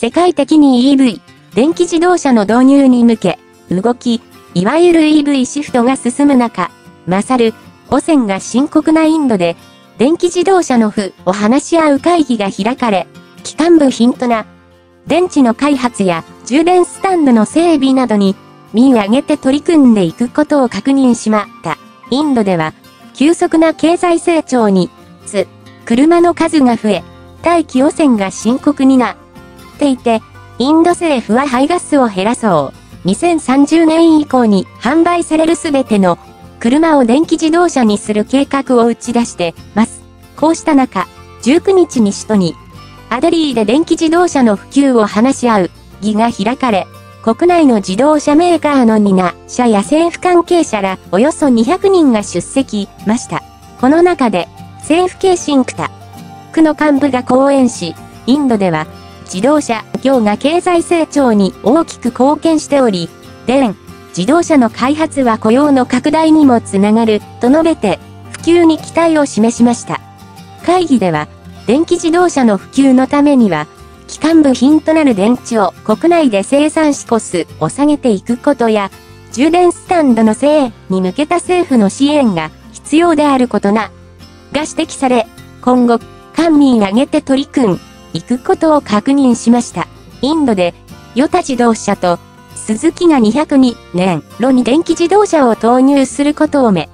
世界的に EV、電気自動車の導入に向け、動き、いわゆる EV シフトが進む中、マサル、汚染が深刻なインドで、電気自動車の負を話し合う会議が開かれ、機関部品とな、電池の開発や充電スタンドの整備などに、民挙げて取り組んでいくことを確認しまった。インドでは、急速な経済成長に、つ、車の数が増え、大気汚染が深刻になっていて、インド政府は排ガスを減らそう。2030年以降に販売されるすべての車を電気自動車にする計画を打ち出してます。こうした中、19日に首都に、アデリーで電気自動車の普及を話し合う議が開かれ、国内の自動車メーカーのニナ社や政府関係者らおよそ200人が出席ました。この中で、政府系シンクタ、区の幹部が講演し、インドでは、自動車業が経済成長に大きく貢献しており、電、自動車の開発は雇用の拡大にもつながる、と述べて、普及に期待を示しました。会議では、電気自動車の普及のためには、基幹部品となる電池を国内で生産しコスを下げていくことや、充電スタンドの製営に向けた政府の支援が必要であることな、が指摘され、今後、官民挙げて取り組ん、行くことを確認しました。インドで、ヨタ自動車と、鈴木が202年、ロに電気自動車を投入することを目